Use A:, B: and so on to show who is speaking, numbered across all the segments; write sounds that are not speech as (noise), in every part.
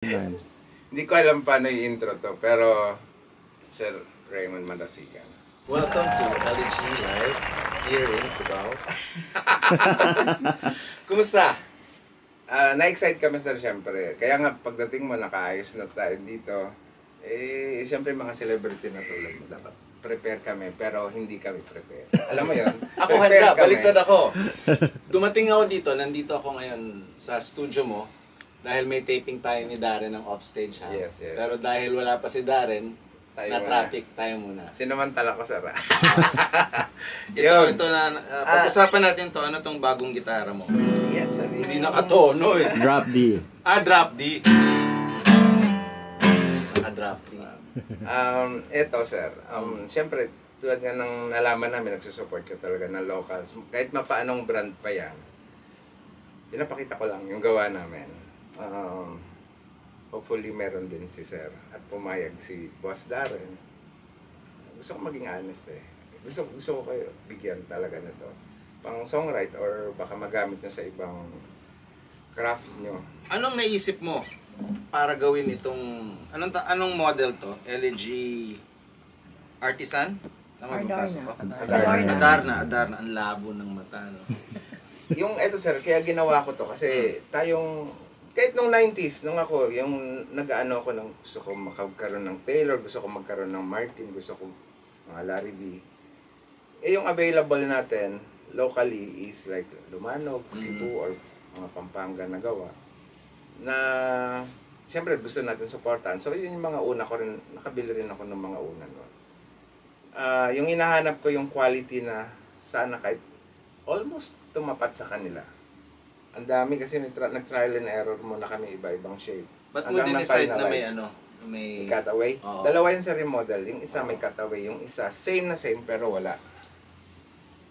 A: Hindi ko alam paano yung intro to, pero Sir Raymond Malasigan.
B: Welcome to LG Live here in Cubao. (laughs)
A: Kumusta? Ah, na-excite kami sir, syempre. Kaya nga, pagdating mo, nakaayos na tayo dito. Eh, syempre mga celebrity na tulad mo, dapat prepare kami, pero hindi kami prepare. Alam mo yun? (laughs)
B: Ako handa, baliktad ako. Dumating ako dito, nandito ako ngayon sa studio mo dahil may taping tayo ni Darren ng offstage ha.
A: Yes, yes.
B: Pero dahil wala pa si Darren,
A: Tayo
B: na
A: muna.
B: traffic tayo muna.
A: Sinamantala ko, sir. ah. (laughs)
B: Ito,
A: Yun.
B: ito na, uh, pag-usapan natin to, ano tong bagong gitara mo?
A: Yan, sabi
B: Hindi nakatono eh. (laughs)
C: Drop D.
B: Ah, drop D. Ah, drop D. (laughs)
A: Um, eto sir, um, syempre, tulad nga ng nalaman namin, nagsusupport ka talaga ng locals. Kahit mapaanong brand pa yan, pinapakita ko lang yung gawa namin. Um, hopefully meron din si sir at pumayag si Boss Darren. Gusto ko maging honest eh. Gusto, gusto ko kayo bigyan talaga nito. Pang songwrite or baka magamit nyo sa ibang craft nyo.
B: Anong naisip mo para gawin itong anong ta- anong model to? LG Artisan? Tama ba ko?
A: Adarna.
B: Adarna, Adarna, ang labo ng mata no. (laughs)
A: yung eto sir, kaya ginawa ko to kasi tayong kahit nung 90s, nung ako, yung nag-ano ko ng gusto ko magkaroon ng Taylor, gusto ko magkaroon ng Martin, gusto ko mga Larry B. Eh yung available natin locally is like Lumanog, Cebu, or mga Pampanga na gawa. Na siyempre gusto natin supportan. So yun yung mga una ko rin, nakabili rin ako ng mga una noon. Ah, yung hinahanap ko yung quality na sana kahit almost tumapat sa kanila. Ang dami kasi nag- nag-trial and error muna kami iba-ibang shape.
B: Ba't mo din-decide na may ano? May
A: May cutaway?
B: Oo.
A: Dalawa yun sa remodel. Yung isa may cutaway, yung isa same na same pero wala.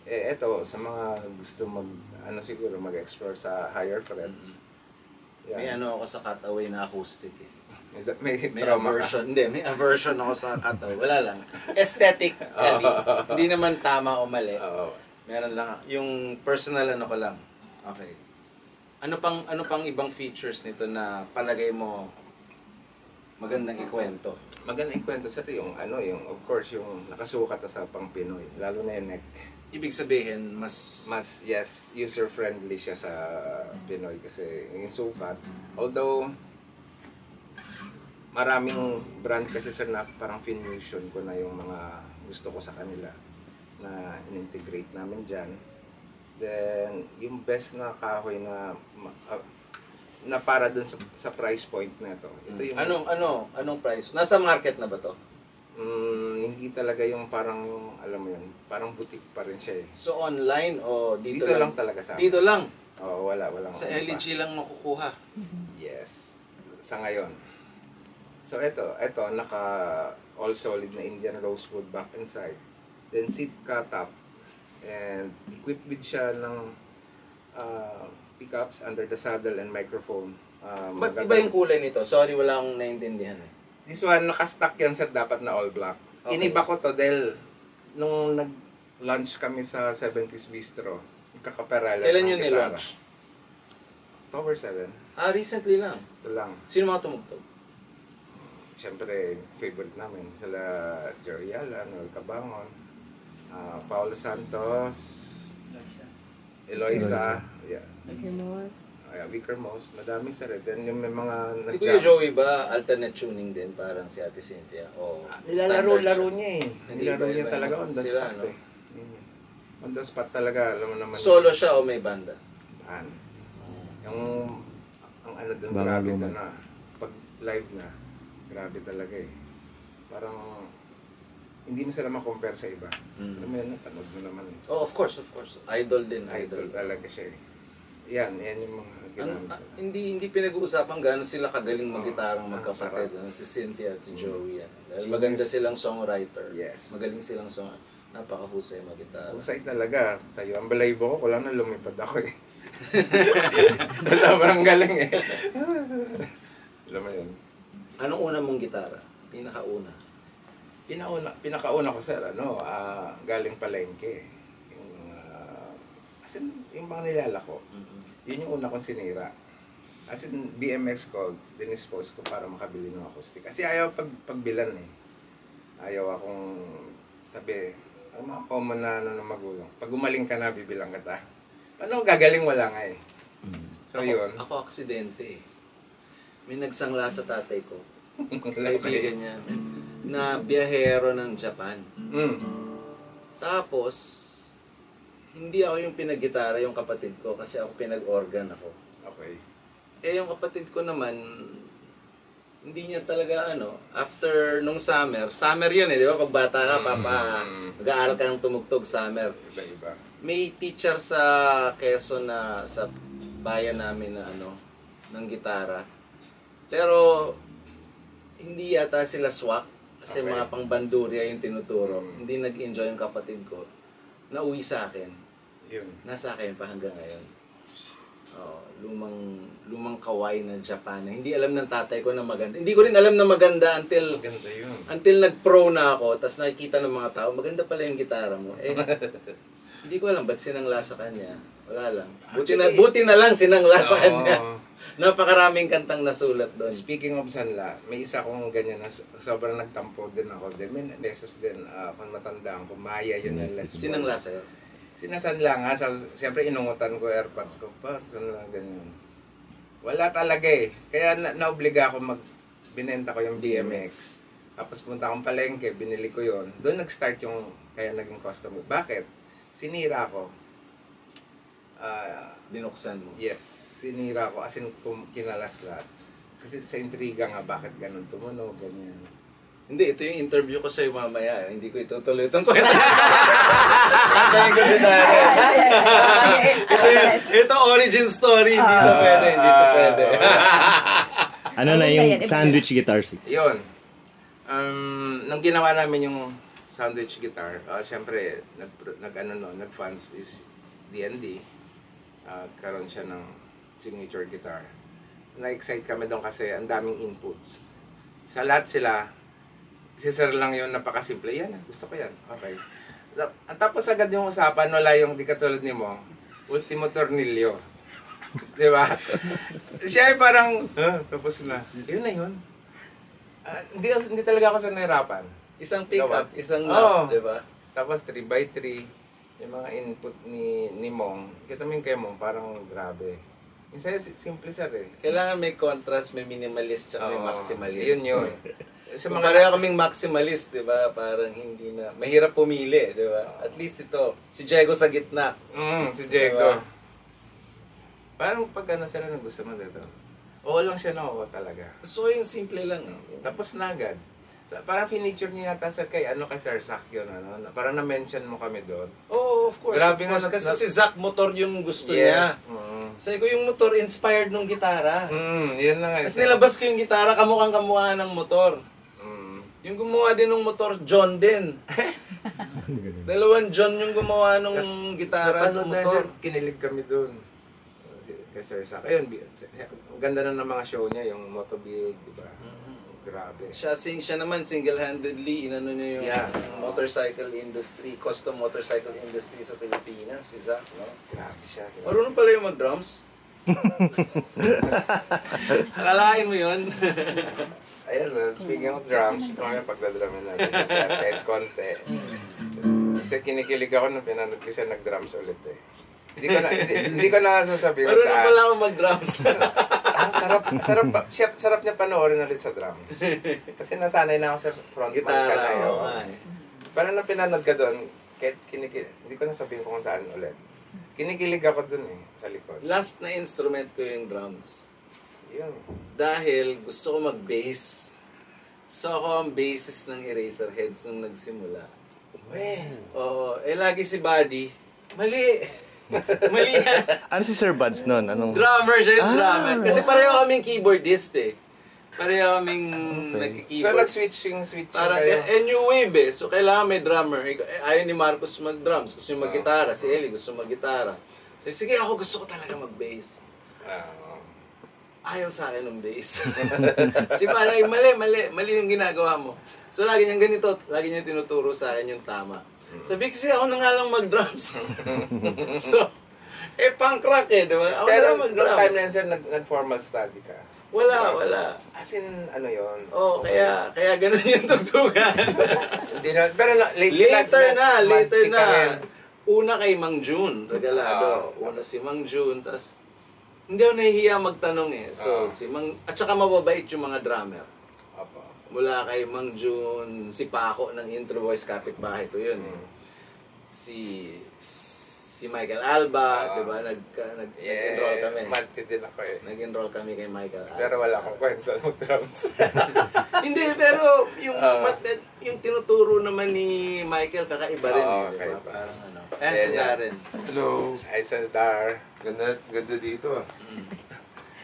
A: Eh, eto, sa mga gusto mag, ano siguro, mag-explore sa higher frets.
B: Mm-hmm. may ano ako sa cutaway na acoustic eh.
A: May, may,
B: May
A: trauma
B: aversion. Hindi, may aversion ako sa cutaway. Wala lang. Aesthetic. (laughs) Hindi naman tama o mali.
A: ka. Oo.
B: Meron lang. Yung personal ano ko lang. Okay. Ano pang ano pang ibang features nito na palagay mo magandang ikwento?
A: Maganda yung kwento sa yung ano, yung of course yung nakasukat sa pang Pinoy, lalo na yung neck.
B: Ibig sabihin, mas...
A: Mas yes, user friendly siya sa Pinoy kasi yung sukat. Although maraming brand kasi sir na parang fusion ko na yung mga gusto ko sa kanila na in-integrate namin dyan. Then, yung best na kahoy na ah, na para dun sa, sa price point na ito. Ito yung
B: Anong, ano, anong price? Nasa market na ba to?
A: Mm, hindi talaga yung parang, alam mo yun, parang boutique pa rin siya eh.
B: So online o dito,
A: Dito, lang, talaga sa amin.
B: Dito lang.
A: Oo, wala, wala.
B: Sa LG lang makukuha.
A: Yes. Sa ngayon. So, ito, ito, naka all solid na Indian rosewood back and side. Then seat cut up. And equipped with siya ng uh, pickups under the saddle and microphone. Um,
B: Ba't iba yung kulay nito? Sorry, wala akong naintindihan eh.
A: This one, nakastock yan sir, dapat na all black.
B: Okay.
A: Iniba ko to dahil nung nag-lunch kami sa 70s Bistro, kakaperala.
B: Kailan yun nilaunch?
A: October 7.
B: Ah, recently lang.
A: Ito lang.
B: Sino mga tumugtog?
A: Siyempre, favorite namin. Sila Jerry Yala, Noel Cabangon, ah, Paulo Santos, Eloisa, yeah,
D: Nagimos.
A: uh, Vicar Moss, madami sa red. Then yung may mga
B: Si Kuya Joey ba alternate tuning din parang si Ate Cynthia? O
A: Nilalaro-laro
B: standard
A: niya eh.
B: Hindi
A: Nilalaro niya talaga on the
B: sila,
A: spot
B: no?
A: eh. On the spot talaga, alam mo naman.
B: Solo siya o may banda?
A: An. Yung, ang ano dun,
C: Baka
A: grabe doon na. Pag live na, grabe talaga eh. Parang, hindi mo sila makompare sa iba.
B: Mm.
A: Alam mo yan, napanood mo naman eh.
B: Oh, of course, of course. Idol din,
A: Idol
B: idol.
A: talaga siya eh. Yan, yan yung mga ginamit.
B: ah, hindi hindi pinag-uusapan gaano sila kagaling magitarang
A: Oh,
B: magkapatid. Ano, si Cynthia at si Joey. Yan. Dahil
A: Genius.
B: maganda silang songwriter.
A: Yes.
B: Magaling silang song Napakahusay magitara.
A: Usay talaga. Tayo, ang balaybo ko, wala na lumipad ako eh. (laughs) Sobrang galing eh. (laughs) Alam mo yun.
B: Anong una mong gitara? Pinakauna.
A: Pinauna, pinakauna ko sir, ano, ah, galing palengke. Yung, ah, as in, yung mga nilala ko, yun yung una kong sinira. As in, BMX ko, dinispose ko para makabili ng acoustic. Kasi ayaw pag, pagbilan eh. Ayaw akong, sabi, ang mga common na ano ng magulang. Pag umaling ka na, bibilang kita. Paano gagaling wala nga eh. So
B: ako,
A: yun.
B: Ako aksidente eh. May nagsangla sa tatay ko. Kaibigan niya. Na biyahero ng Japan.
A: Mm.
B: Tapos, hindi ako yung pinag-gitara yung kapatid ko kasi ako pinag-organ ako.
A: Okay.
B: Eh, yung kapatid ko naman, hindi niya talaga ano, after nung summer, summer yun eh, di ba? Pag bata ka, papa,
A: Mm.
B: mag-aaral ka ng tumugtog summer.
A: Iba-iba.
B: May teacher sa Quezon na sa bayan namin na ano, ng gitara. Pero, hindi yata sila swak kasi
A: Okay.
B: mga pangbandurya yung tinuturo.
A: Mm.
B: Hindi nag-enjoy yung kapatid ko. Nauwi sa akin.
A: Yun.
B: Nasa akin pa hanggang ngayon. Oh, lumang lumang kawai na Japan hindi alam ng tatay ko na maganda. Hindi ko rin alam na maganda until
A: Maganda yun.
B: until nag-pro na ako, tapos nakikita ng mga tao, maganda pala yung gitara mo. Eh, (laughs) hindi ko alam ba't sinangla sa kanya. Wala lang. Buti na, buti na lang sinangla sa (laughs) kanya. Napakaraming kantang nasulat doon.
A: Speaking of sanla, may isa kong ganyan na so- sobrang nagtampo din ako. Din, may beses din, ah, kung matandaan ko, Maya yun ang Les Paul.
B: Sinangla sa'yo.
A: Sinasanla nga, siyempre inungutan ko airpods ko, pa, sanla ganyan. Wala talaga eh. Kaya na, naobliga ako mag, binenta ko yung BMX. Tapos punta akong palengke, binili ko yon. Doon nag-start yung, kaya naging customer. Bakit? Sinira ko. Ah,
B: Binuksan mo.
A: Yes, sinira ko as in kinalas lahat. Kasi sa intriga nga, bakit ganun tumunog, ganyan.
B: Hindi, ito yung interview ko sa'yo mamaya. Hindi ko itutuloy itong kwento. Antayin ko si Darren. ito, yung- ito origin story. Hindi to pwede. Hindi to pwede. (laughs)
C: Ano na yung sandwich guitar seat?
A: Yun. Um, nung ginawa namin yung sandwich guitar, uh, syempre, nag, nag, ano, no, nag-fans is DND. Uh, karon siya ng signature guitar. Na-excite kami doon kasi ang daming inputs. Sa lahat sila, si Sir lang yun napakasimple. Yan, gusto ko yan. Okay. At tapos agad yung usapan, wala yung di katulad ni mo, ultimo tornilyo. di ba? Siya ay parang, "Huh, tapos na. Yun na yun. Ah, hindi, hindi talaga ako sa nahirapan.
B: Isang pick-up, isang
A: Oo.
B: knob, di ba?
A: Tapos 3x3, yung mga input ni ni Mong, kita mo yung kay Mong, parang grabe. Si- simple sir eh.
B: Kailangan may contrast, may minimalist, tsaka may maximalist.
A: Yun yun. (laughs)
B: Sa mga pareho kaming maximalist, di ba? Parang hindi na, mahirap pumili, di ba? At least ito, si Diego sa gitna.
A: Mm, si Diego.
B: Diba?
A: Parang pag ano sila nang gusto mo dito. Oo lang siya na oo talaga.
B: Ko yung simple lang. Eh.
A: Tapos na agad. Sa, parang finiture niya yata sa kay ano kay Sir Sak yun ano. na- Parang na-mention mo kami doon.
B: Oo, of course.
A: Grabe
B: of
A: nga,
B: course.
A: nat-
B: Kasi si Zack motor yung gusto niya.
A: Mm.
B: Sabi ko yung motor inspired nung gitara.
A: Mm, yun na nga.
B: Tapos nilabas ko yung gitara, kamukhang kamukha ng motor.
A: Mm.
B: Yung gumawa din ng motor, John din. (laughs) Dalawang John yung gumawa ng gitara at
A: na sir,
B: motor.
A: kinilig kami doon. Kay Sir Sak. Ayun, ang ganda na ng mga show niya, yung Motobuild, di ba? Grabe.
B: Siya, sing, siya naman single-handedly inano niya yung
A: Yeah.
B: motorcycle industry, custom motorcycle industry sa Pilipinas, si Zack, no?
A: Grabe siya. Grabe.
B: Marunong pala yung mag-drums. (laughs) Akalain mo yun.
A: Ayan, uh, speaking of drums, ito nga pagdadramin natin kasi kahit konti. Kasi kinikilig ako nung pinanood ko siya nag-drums ulit eh. Hindi ko na, hindi, hindi ko na sasabihin
B: Marunong
A: saan.
B: pala ako mag-drums. (laughs)
A: Sarap, sarap, siya, sarap niya panoorin ulit sa drums. (laughs) Kasi nasanay na ako sa front
B: Gitara,
A: ka na yun.
B: nga eh.
A: Parang nang pinanood ka doon, kahit kinikilig, hindi ko na sabihin kung saan ulit. Kinikilig ako doon eh, sa likod.
B: Last na instrument ko yung drums.
A: Yun.
B: Dahil gusto ko mag-bass. So ako ang bassist ng Eraserheads nung nagsimula.
A: Weh.
B: Oo, eh lagi si Buddy, mali. (laughs) (laughs) mali yan.
C: Ano si Sir Buds nun? Anong...
B: Drummer siya yung
C: Ah,
B: drummer. Kasi pareho kaming keyboardist eh. Pareho kaming
C: Okay.
A: So
B: nagki-keyboard.
A: nag-switch yung switch
B: Parang
A: kayo.
B: eh, eh, new wave eh. So kailangan may drummer. Eh, ayaw ni Marcos mag-drums. Gusto niya mag-gitara. Si Ellie gusto mag-gitara. So sige ako gusto ko talaga mag-bass.
A: Ah,
B: Ayaw sa akin ng bass. (laughs) si Malay, mali, mali, mali yung ginagawa mo. So lagi niyang ganito, lagi niya tinuturo sa akin yung tama. Sabi kasi ako na nga lang mag-drums. (laughs) so, Eh, punk rock eh, di ba? Ako
A: Pero
B: na mag
A: nung time na yun, sir, nag, nag-formal study ka.
B: Wala, wala.
A: As in, ano yun?
B: Oh, kaya kaya ganun yung tugtugan. (laughs)
A: Hindi na, pero na, late,
B: later na, later
A: mantika
B: na. Una kay Mang June, regalado.
A: Ah.
B: Una si Mang June, tas hindi ako nahihiya magtanong eh. So,
A: Ah.
B: si Mang, at saka mababait yung mga drummer. Mula kay Mang June, si Paco ng Intro Voice, kapitbahay ko yun eh. Si si Michael Alba,
A: Ah.
B: di ba? Nag, nag, nag-enroll kami.
A: Manti din ako eh.
B: Nag-enroll kami kay Michael Alba.
A: Pero wala akong kwento mag-drums. (laughs)
B: Hindi, pero yung
A: Ah.
B: mat- yung tinuturo naman ni Michael kakaiba rin,
A: Oo,
B: eh, di ba? Parang ano.
A: Ayan,
B: si. Darren.
D: Hello.
A: Ay, Sir Dar.
D: Ganda, ganda dito ah.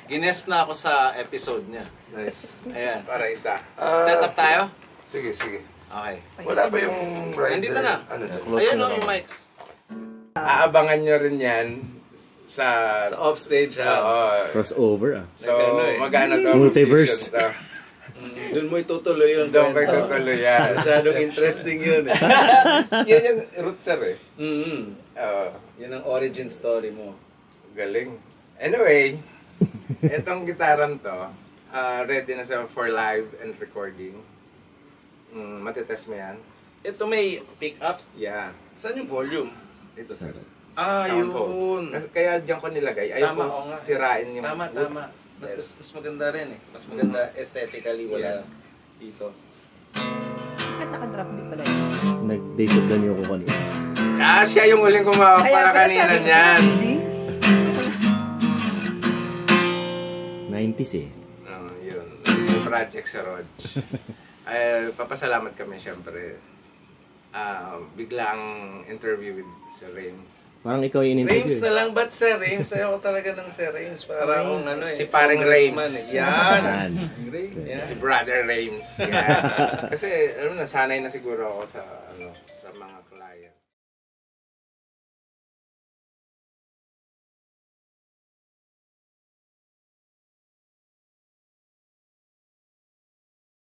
B: Gines na ako sa episode niya.
D: Nice.
B: Ayan.
A: Para isa.
D: Ah,
B: Set up tayo?
D: Sige, sige.
B: Okay.
D: Wala ba yung rider?
B: Nandito na.
D: Ano to?
B: Ayun o, yung mics.
A: Aabangan nyo rin yan sa...
B: Sa offstage ha.
A: Oo.
C: Crossover ah.
A: So,
B: eh.
A: mag-ano to?
C: Multiverse.
A: to.
B: Mm, Doon mo itutuloy yung
A: Doon kayo
B: kwento.
A: tutuloy yan.
B: Masyadong (laughs) interesting yun eh. (laughs)
A: Yan yung root sir eh.
B: mm
A: Oo.
B: Yun ang origin story mo.
A: Galing. Anyway, itong gitaran to, ah, ready na sa for live and recording. Mm, matitest mo yan?
B: Ito may pick up.
A: Yeah.
B: Saan yung volume? Ito sir. Ah,
A: Sound
B: yun.
A: Kasi- Kaya diyan ko nilagay. Ayaw
B: Tama,
A: ko
B: nga.
A: sirain yung
B: Tama,
A: wood.
B: tama. Mas, mas, mas maganda rin eh. Mas maganda aesthetically wala
A: Yes.
B: dito.
E: Bakit nakadrop din pala yun?
C: Nag-date lang yung ko kanina.
A: Ah, siya yung huling kumawa pala
E: pala
A: kanina niyan.
E: hindi.
C: 90s eh.
A: Oo, yun. Yung project sa Rog. (laughs) Ay, papasalamat kami syempre. Ah, biglang interview with Sir Rames.
C: Parang ikaw yung in-interview
B: Rames
C: eh.
B: na lang, ba't Sir Rames? Ayaw ko talaga ng Sir Rames. Para akong ano eh.
A: Si paring Rames.
B: Eh. Yan.
C: Yan.
B: Yan.
A: Si Brother Rames. Yeah. (laughs) Kasi, ano, nasanay na siguro ako sa, ano, sa mga.